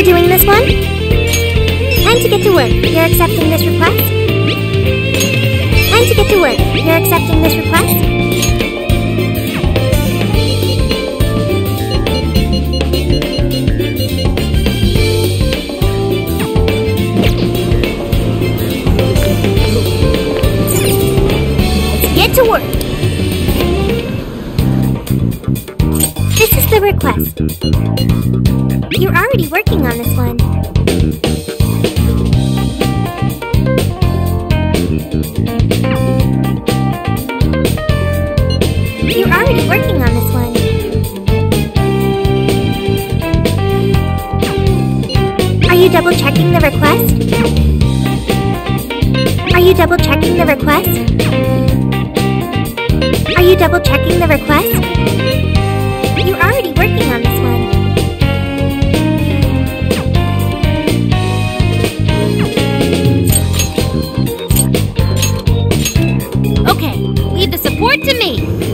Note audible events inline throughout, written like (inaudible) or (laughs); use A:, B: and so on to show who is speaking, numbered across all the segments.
A: You're doing this one? Time to get to work. You're accepting this request? Time to get to work. You're accepting this request? To work. This is the request. You're already working on this one. You're already working on this one. Are you double checking the request? Are you double checking the request? Are you double checking the request? You're already working on this
B: leave the support to me.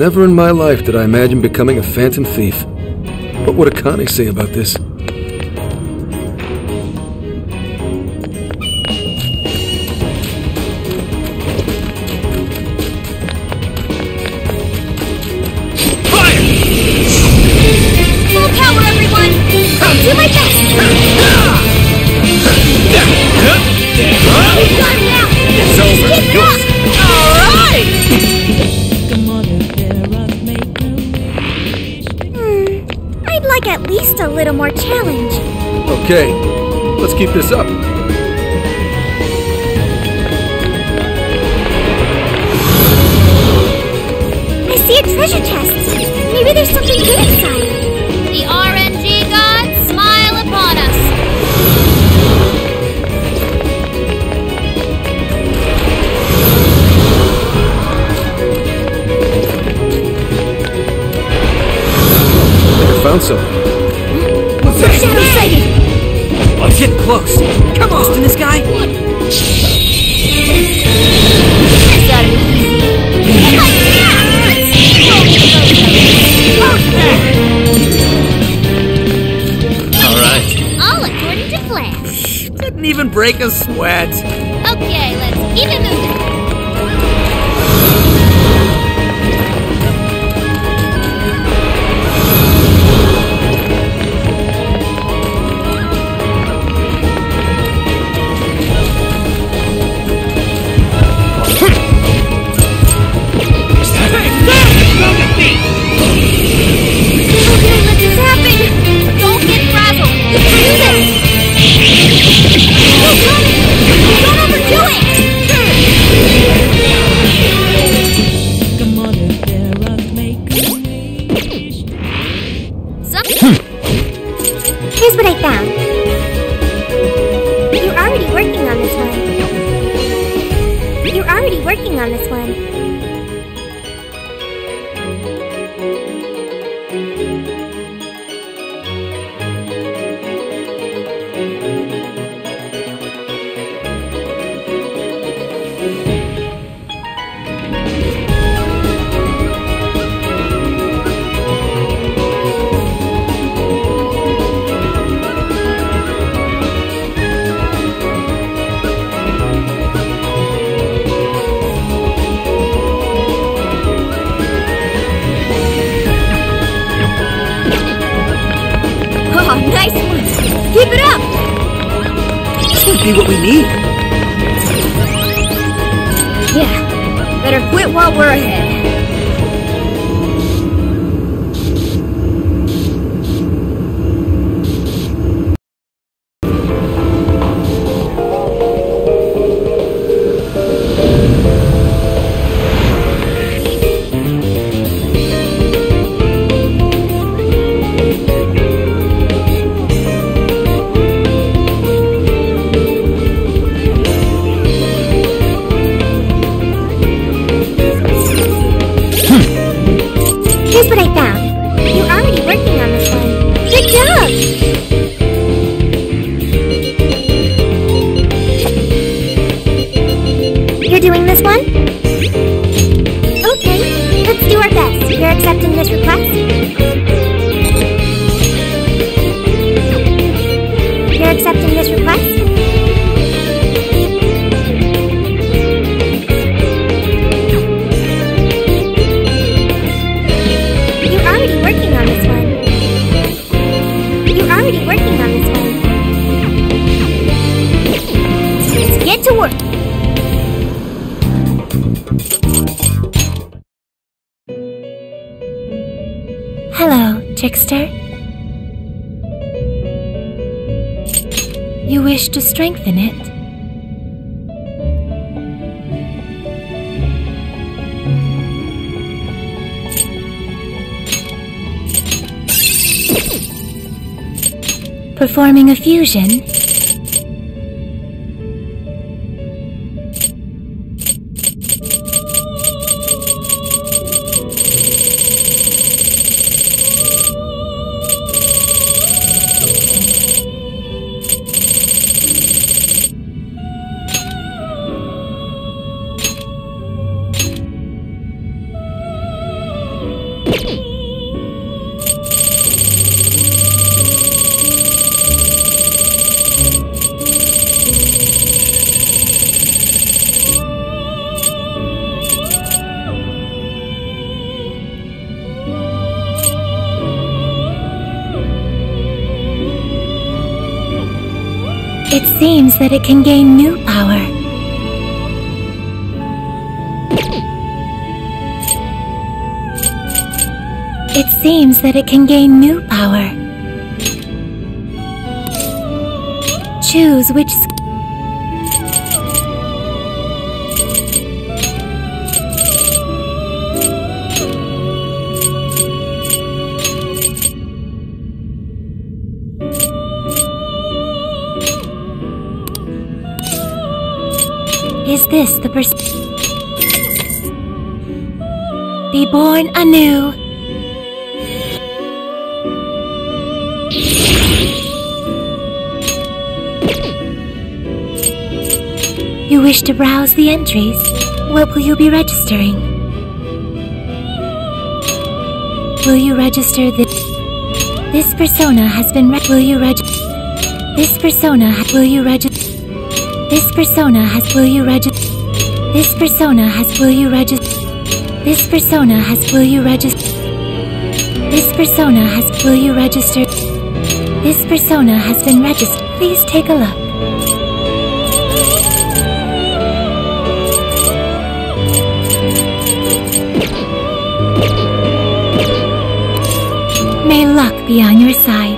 C: Never in my life did I imagine becoming a phantom thief. What would Akane say about this?
D: Even break a sweat.
B: Okay, let's keep it moving.
E: Fusion? That it can gain new power. It seems that it can gain new power. Choose which. s- this the pers- Be born anew. You wish to browse the entries. What will you be registering? Will you register this? This persona has been re- Will you register? This persona will you register? This persona has will you register? Persona has will you register? This persona has will you register? This persona has will you register? This persona has been registered. Please take a look. May luck be on your side.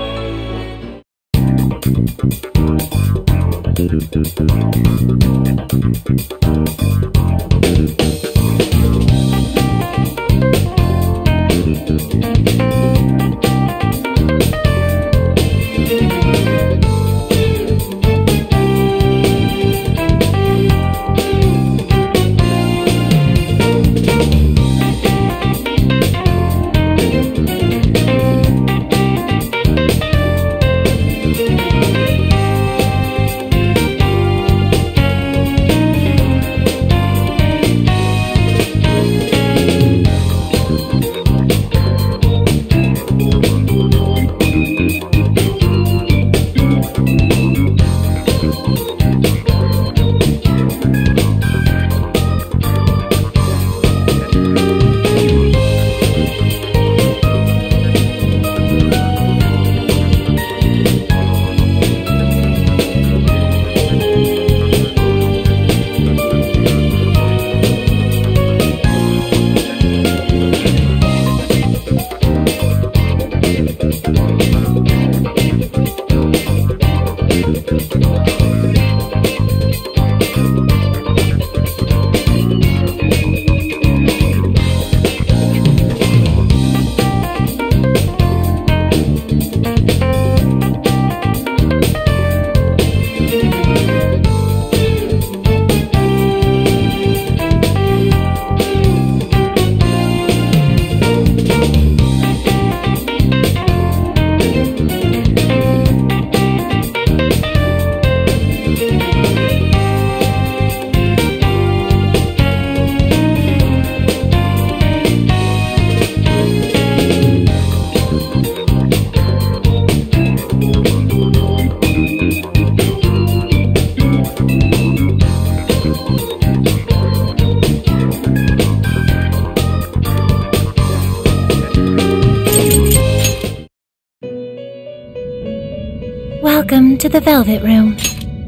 E: The Velvet Room.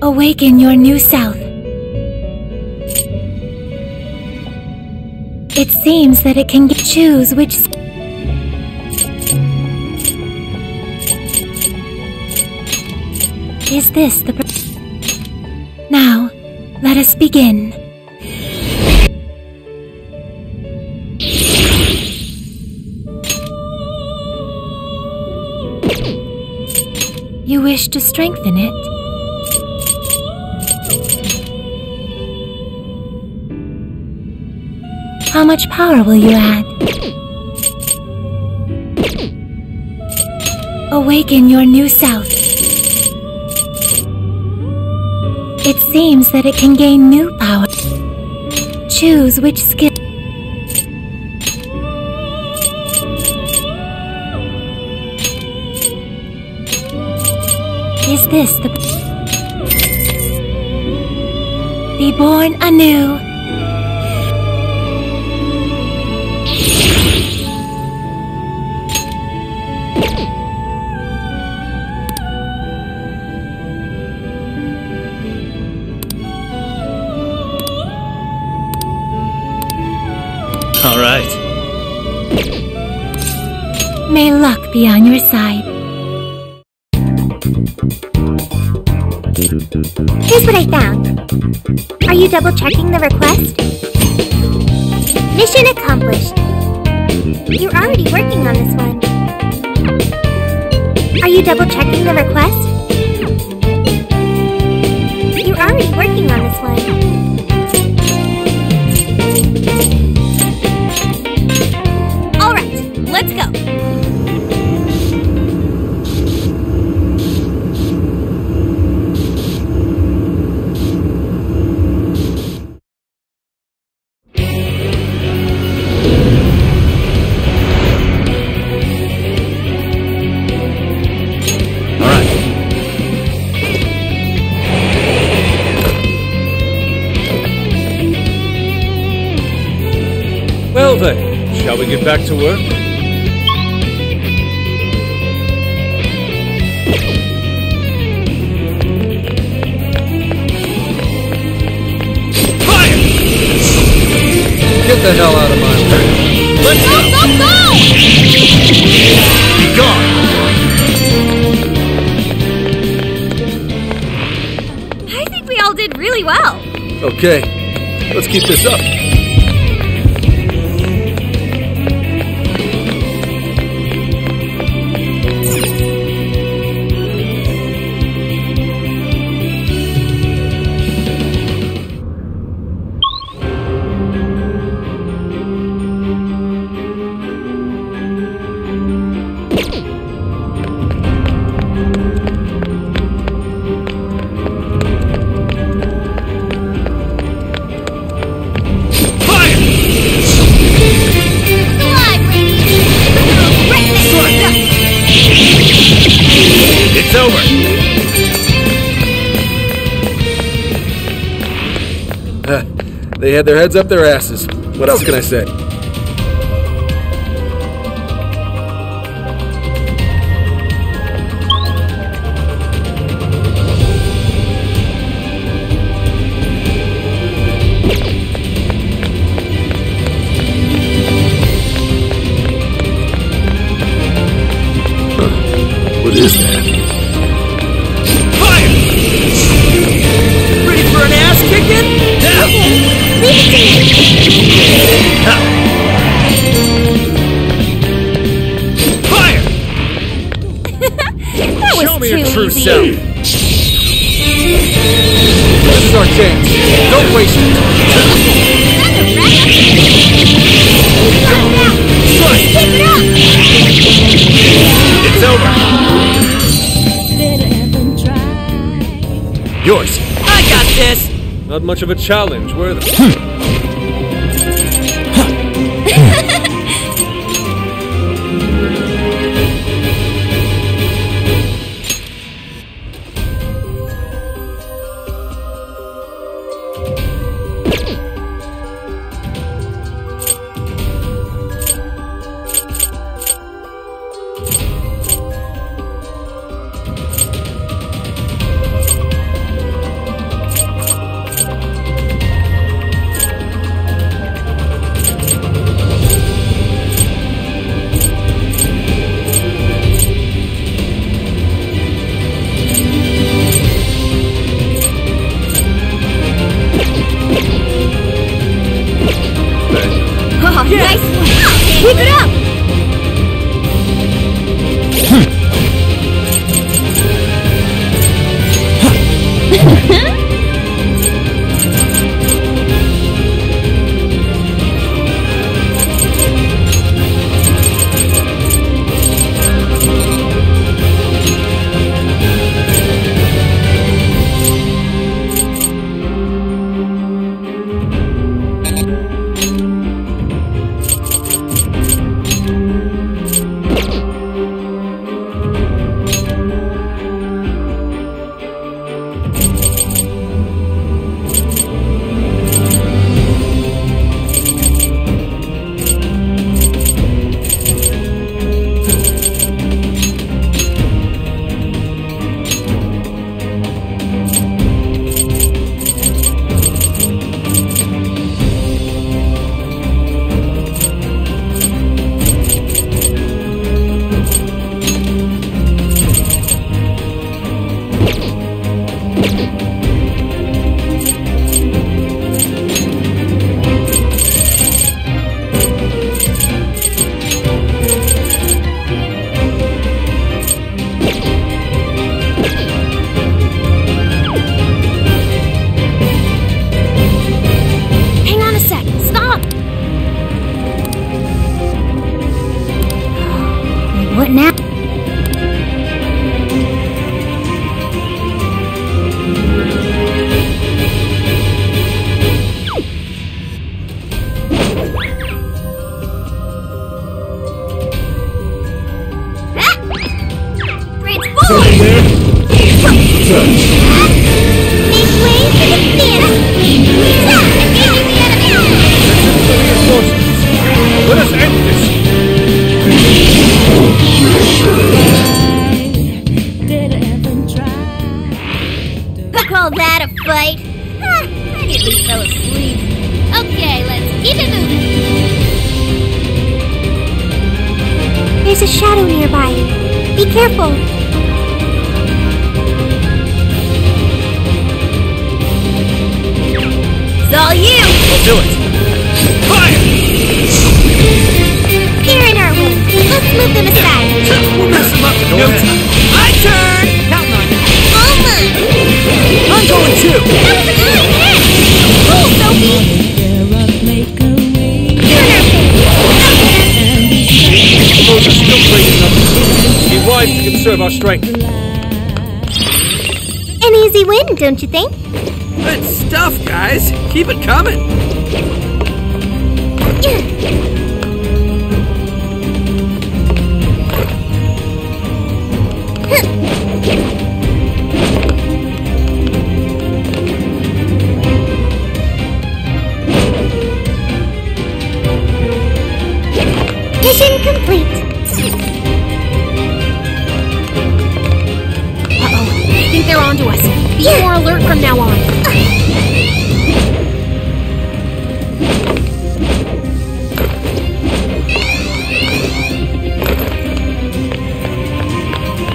E: Awaken your new self. It seems that it can choose which. Is this the. Now, let us begin. Much power will you add? Awaken your new self. It seems that it can gain new power. Choose which skill. Is this the. Be born anew. May luck be on your side.
A: Here's what I found. Are you double checking the request? Mission accomplished. You're already working on this one. Are you double checking the request? You're already working on this one.
F: Get back to work?
C: Get the hell out of my way.
B: Let's go, go, go!
F: Be gone!
B: I think we all did really well.
C: Okay, let's keep this up. Had their heads up their asses. What else can I say? What is that? Chance. Don't waste it.
B: Keep it up!
F: It's over! Yours!
D: I got this!
F: Not much of a challenge, were they?
B: Hmm. conserve our strength.
G: An easy win, don't you think?
D: Good stuff, guys. Keep it coming.
G: Mission complete.
A: they're onto us. Be yeah. more alert from now on.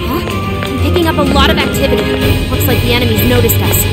A: huh? Picking up a lot of activity. Looks like the enemy's noticed us.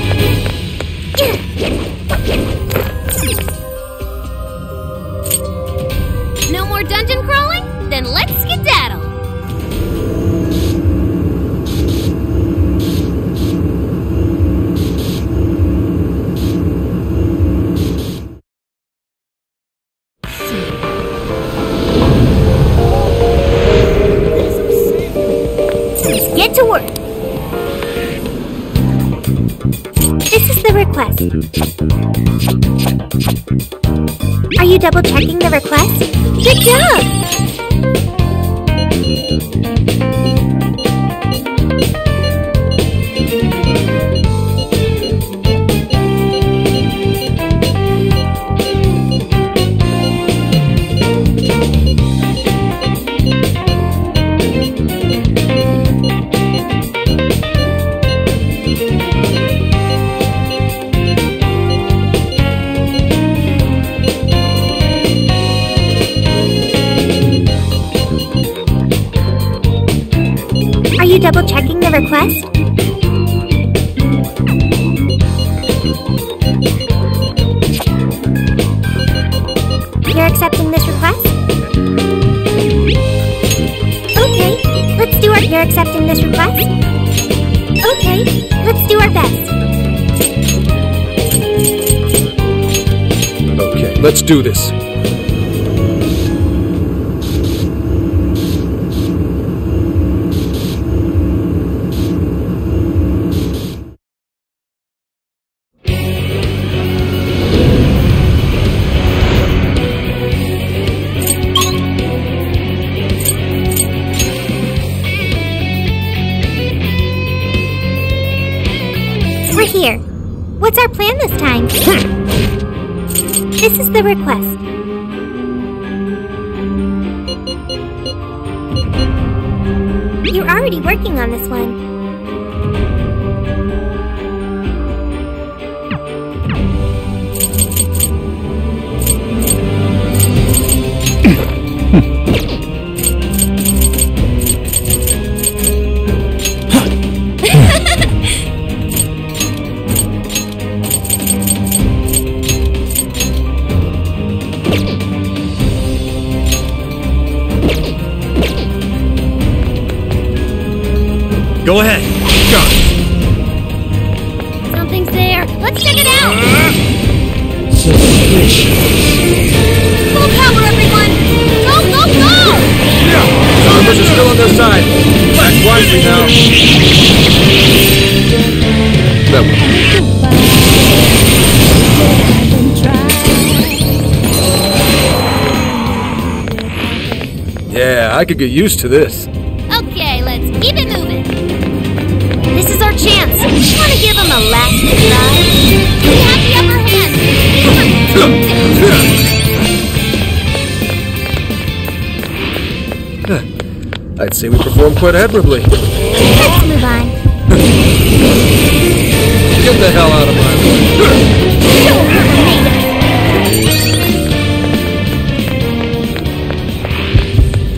A: Do
C: this.
F: Go ahead. Go.
B: Something's there. Let's check it out. Full power, everyone. Go, go, go! Yeah.
C: Zombies are still on their side. Act wisely now. That one. Yeah, I could get used to this.
B: Want to give them a last? We have the upper hand.
C: I'd say we performed quite admirably.
A: Let's move on.
C: Get the hell out of my way.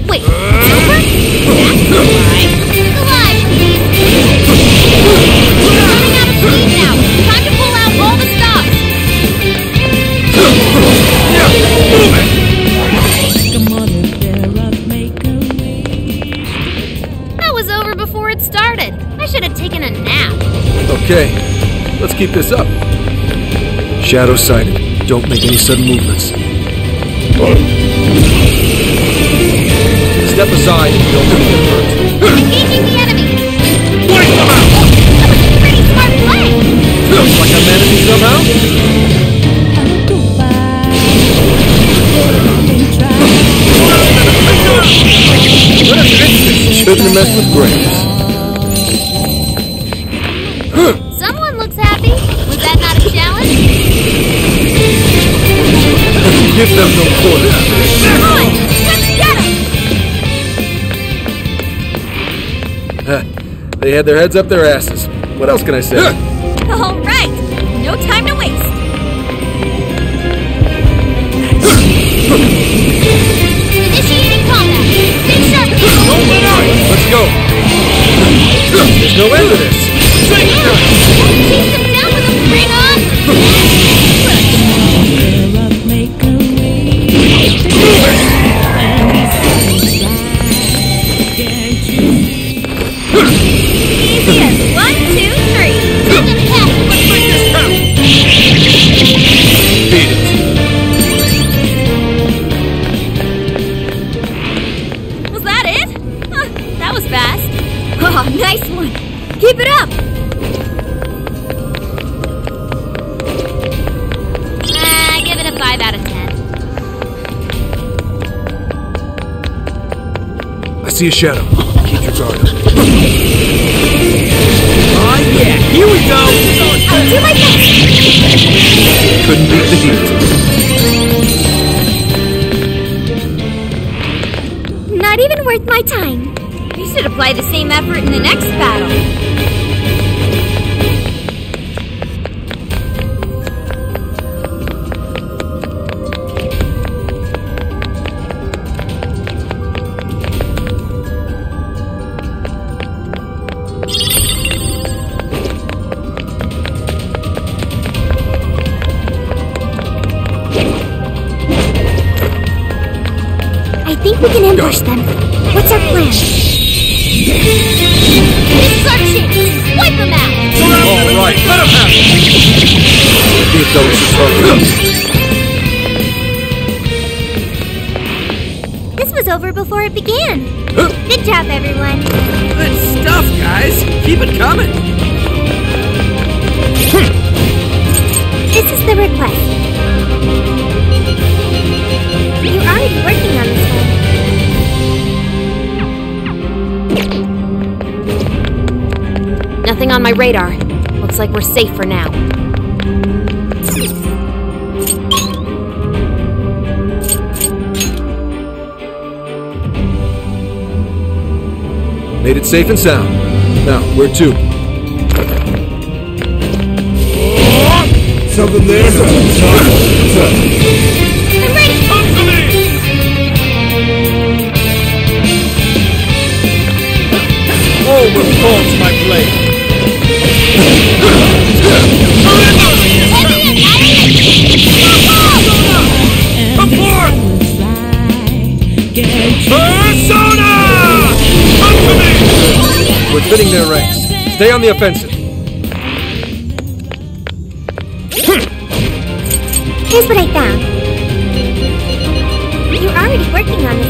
B: Wait, it's over? That's
C: Okay, let's keep this up. Shadow sighted. Don't make any sudden movements. Step aside if you don't want to get hurt.
B: Engaging the enemy. That was a pretty smart play.
C: Looks like I managed somehow. Shouldn't have messed with Graves. Give them no quarter.
B: Let's get
C: They had their heads up their asses. What else can I say?
B: All right, no time to waste. Initiating combat. Stay sharp.
C: Let's go. There's no end to this. See a shadow. Keep your guard up.
D: Oh yeah, here we go.
A: I'll do my best.
C: Couldn't beat the heat.
A: Not even worth my time.
B: We should apply the same effort in the next battle.
A: We can ambush them. What's our plan?
B: Is our chance! Wipe them out!
F: All right, let him have it.
A: This was over before it began. Good job, everyone.
D: Good stuff, guys. Keep it coming.
A: This is the request. You're already working on this one.
B: Nothing on my radar. Looks like we're safe for now.
C: Made it safe and sound. Now, where to?
H: Something there?
B: I'm ready!
F: Come to me! Oh, repulse my blade!
C: We're thinning their ranks. Stay on the offensive.
A: Here's what I found. You're already working on this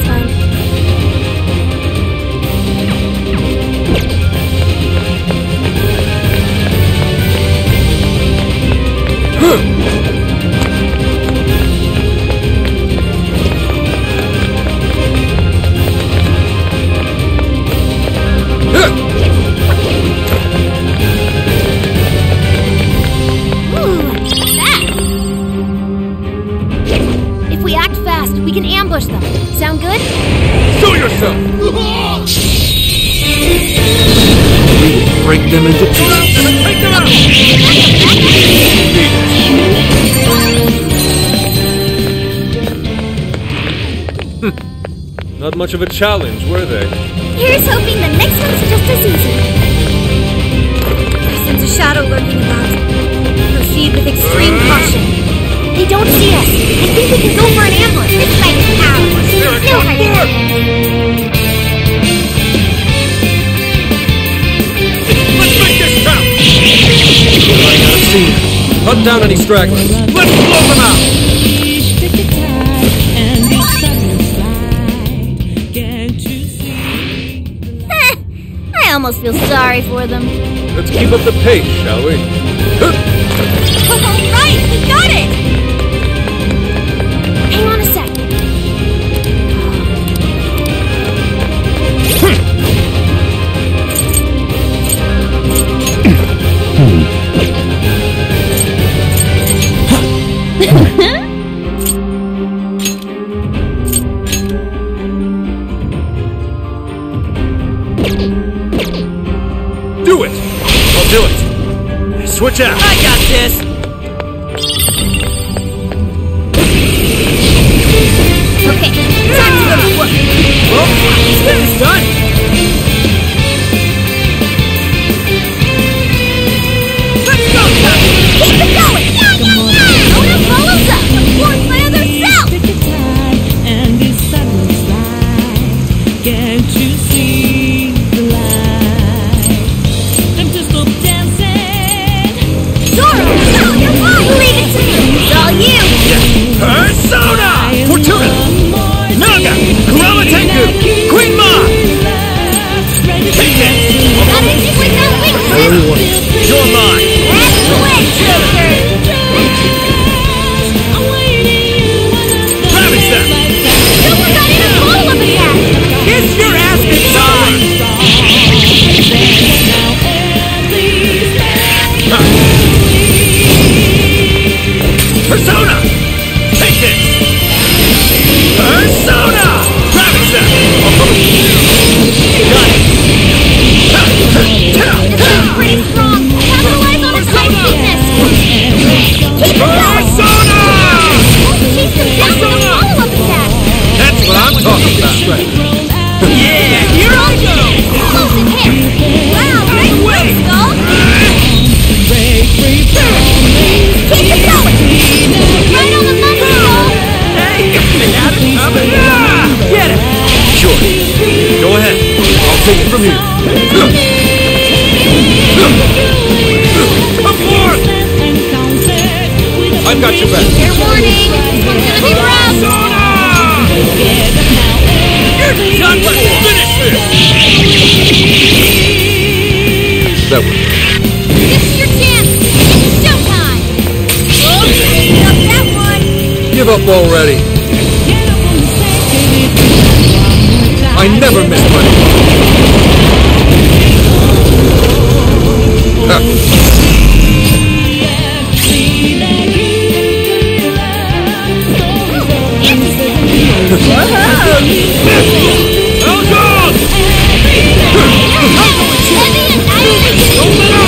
F: much of a challenge, were they?
A: Here's hoping the next one's just as easy. I sense a shadow lurking about. Proceed with extreme caution. They don't see us. I think we can go for an ambush. This fight is ours. No hurry.
F: Let's make this count!
C: Running out of steam. Hunt down any stragglers.
F: Let's blow them out!
B: Almost feel sorry for them.
F: Let's keep up the pace, shall we?
B: All (laughs) right, we got it!
F: Switch out!
D: I got this.
B: Okay, time to go to work.
D: Well, let's done.
B: You're
F: mine!
B: I've got your back.
F: Fair warning, one's gonna be rough.
B: You're done. Let's finish this.
C: That was
F: This is your chance. It's showtime. Oh, up that one.
C: Give up already. I never miss money.
B: Hold on!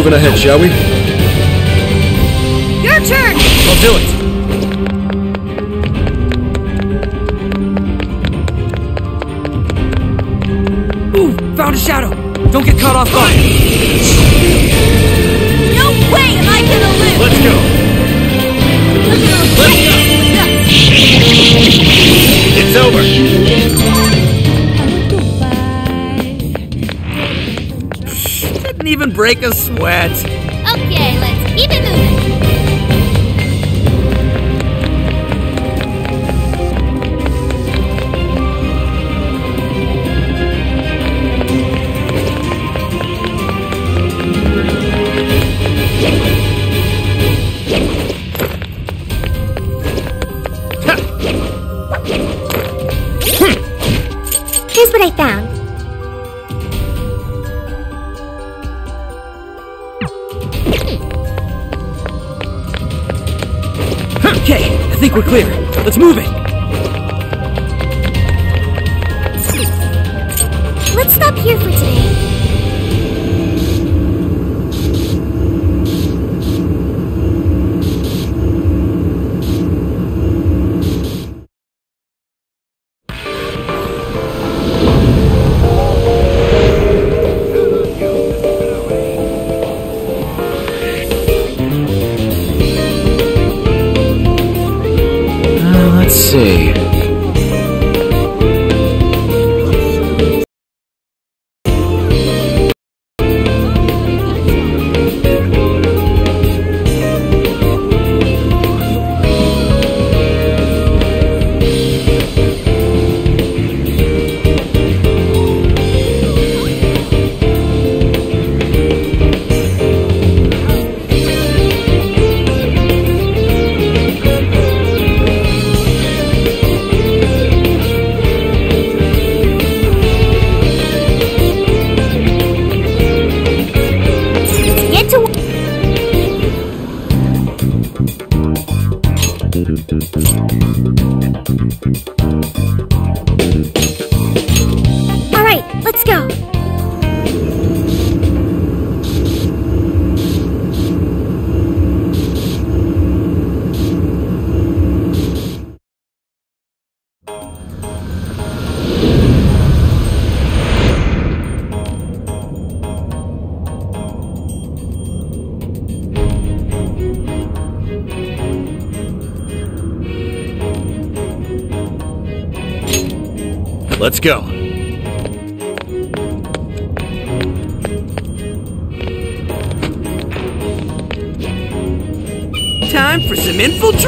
C: Moving ahead, shall we?
F: Your turn.
D: I'll do it. Ooh, found a shadow. Don't get caught off guard.
F: No way am I gonna live.
B: Let's go. It's over.
D: Break a sweat.
F: Okay, let's keep it moving.
D: Clear. Let's move it.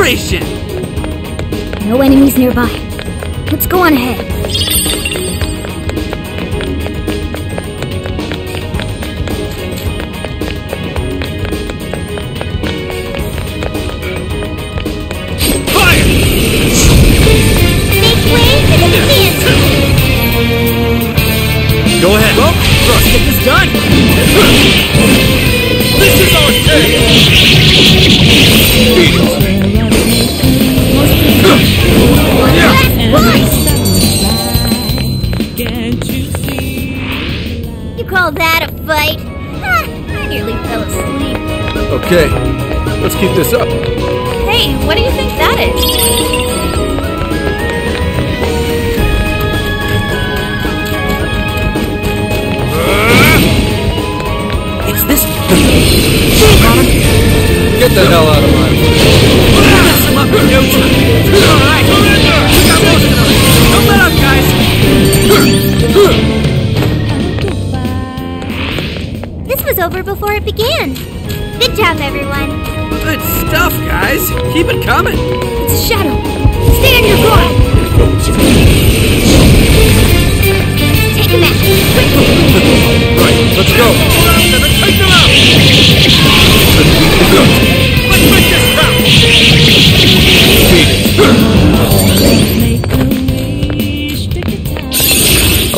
D: Some infiltration.
A: No enemies nearby. Let's go on ahead. Call that a fight? Ha, I nearly fell asleep.
C: Okay, let's keep this up.
B: Hey, what do you think that is?
D: It's this
C: Get the hell out of my way.
D: mess him up in no time. Alright, we got most
A: before it began. Good job, everyone.
D: Good stuff, guys. Keep it coming.
A: It's a shadow. Stay on your guard. Take him out.
C: Right, let's go.
F: Take them out! Let's make this count!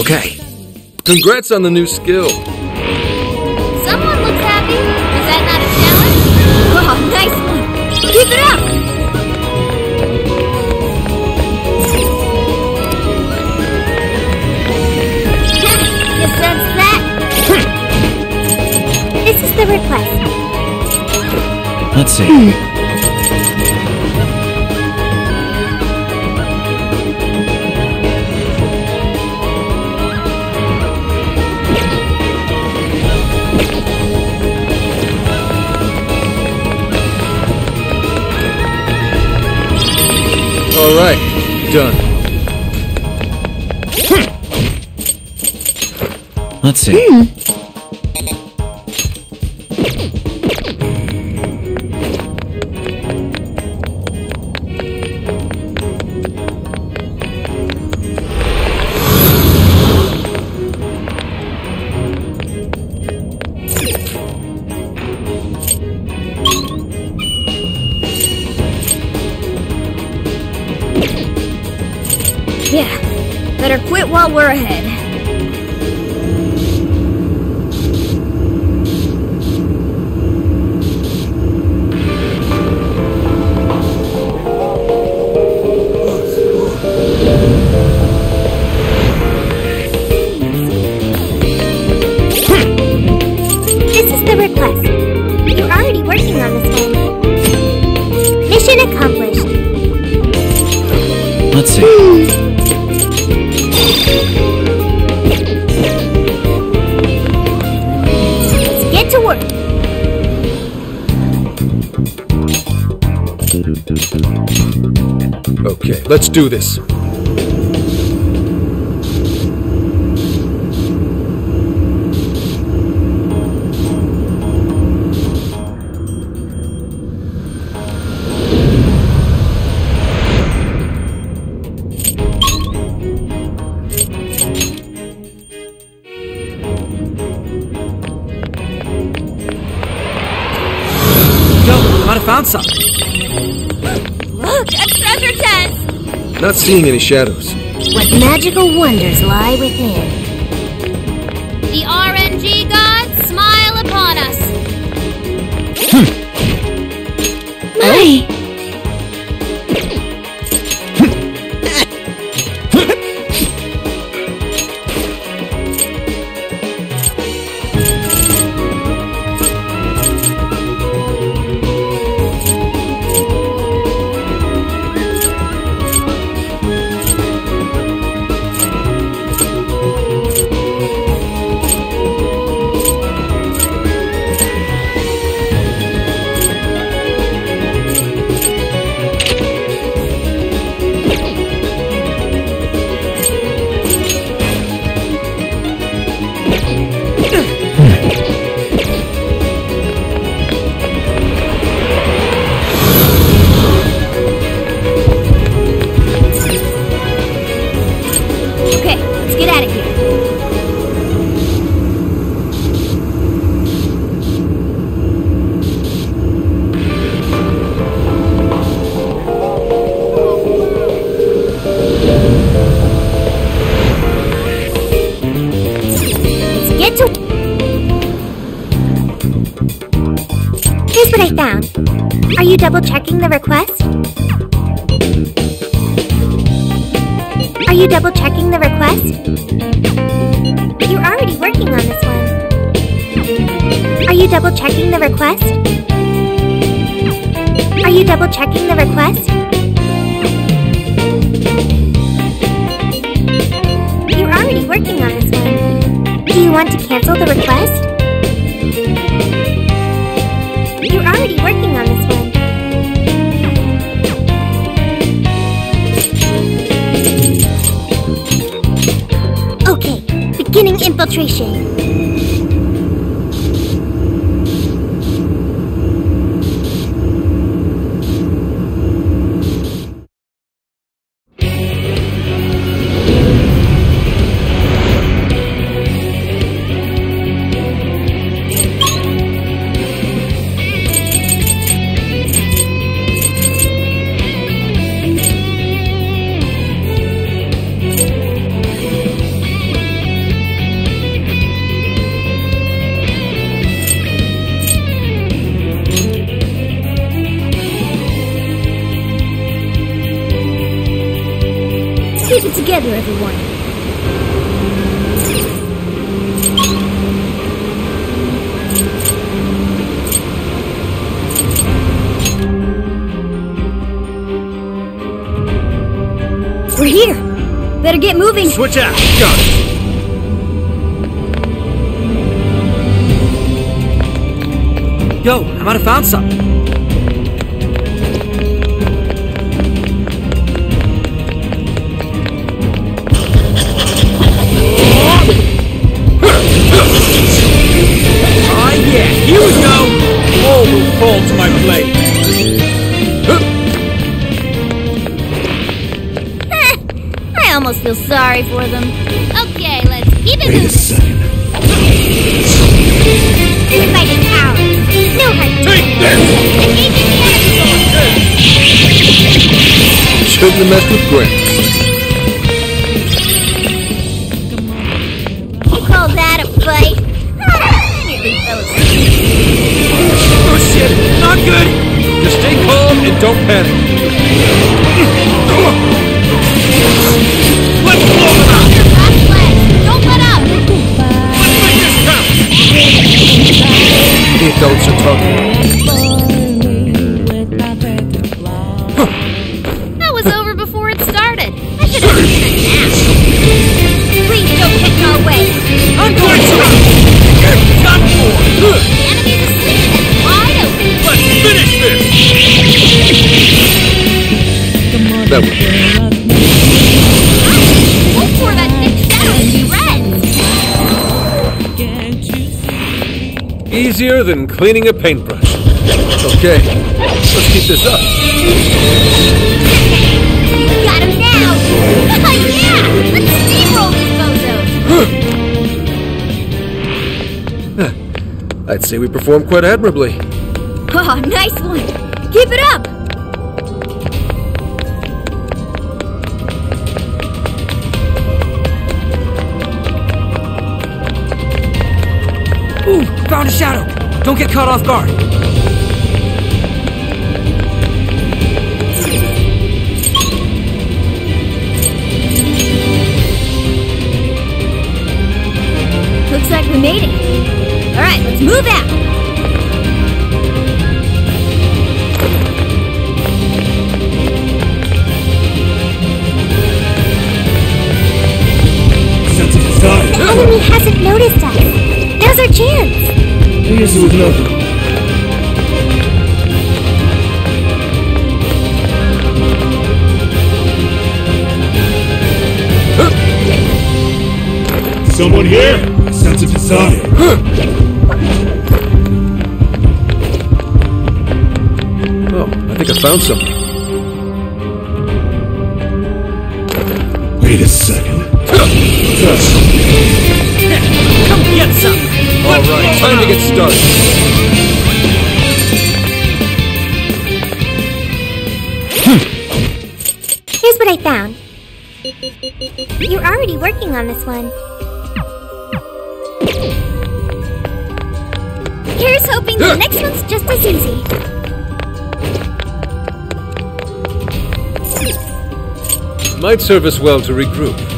C: Okay. Congrats on the new skill.
H: Let's see.
C: All right, done.
A: Hmm.
H: Let's see.
C: Yeah. Do this. Not seeing any shadows.
A: What magical wonders lie within. To cancel the request? You're already working on this one. Okay, beginning infiltration.
F: Out. Got it.
D: Yo, I might have found something.
I: Force.
C: Shouldn't have messed with Gwen.
I: You call that a fight? Nearly fell asleep.
F: Oh shit. Not good.
B: Just stay calm and don't panic. Than cleaning a paintbrush.
C: okay. Let's keep this up.
I: Got him now. (laughs) Oh, yeah, let's steamroll these bozos.
C: I'd say we performed quite admirably.
I: Oh, nice one. Keep it up.
D: Ooh, found a shadow. Don't get caught off guard.
I: Looks like we made it. All right, let's move out.
J: Sense of desire.
A: The enemy hasn't noticed us. Now's our chance.
J: Here's with nothing. Someone here? Sense of desire.
C: Oh, I think I found something.
J: Wait a second. That's
D: Come get some.
C: All right, time to get started. Hmm.
A: Here's what I found. You're already working on this one. Here's hoping the next one's just as easy.
F: Might serve us well to regroup.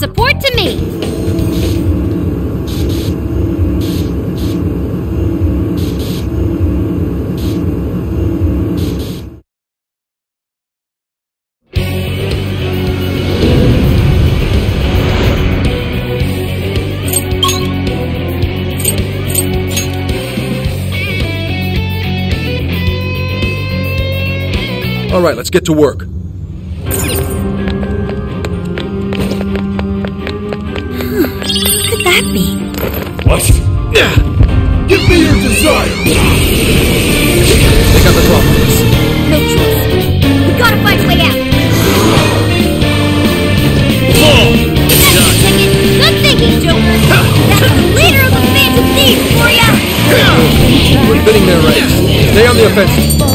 B: Support to me.
C: All right, let's get to work.
E: Could that be?
H: What? Give me your desire!
C: They got the Metropolis.
A: No choice. We gotta find a way out.
B: Ticket. Good thinking, Joker.
A: That's the leader of the Phantom Thieves for ya!
C: We're bidding their ranks. Stay on the offensive.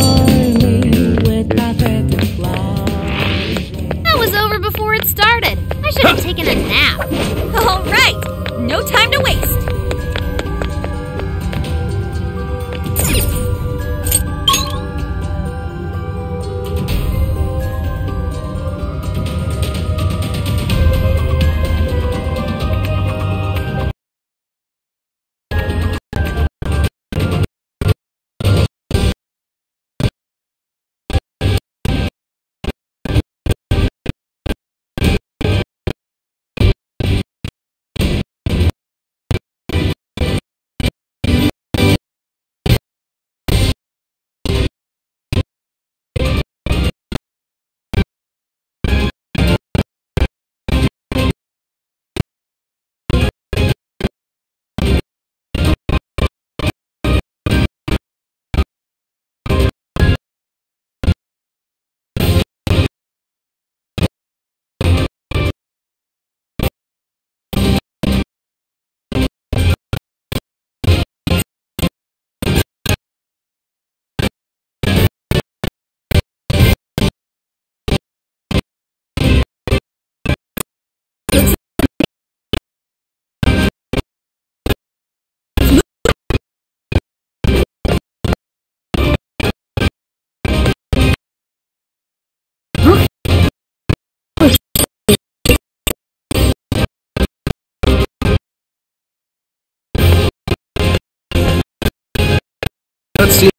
C: Let's see.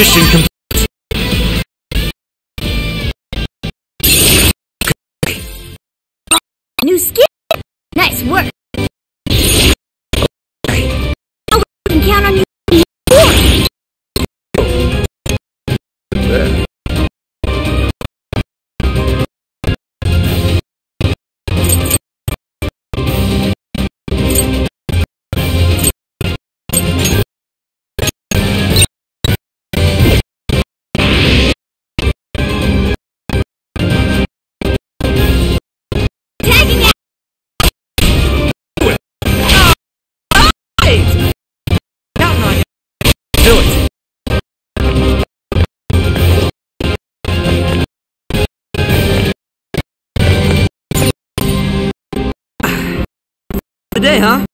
A: Mission complete. The day, huh?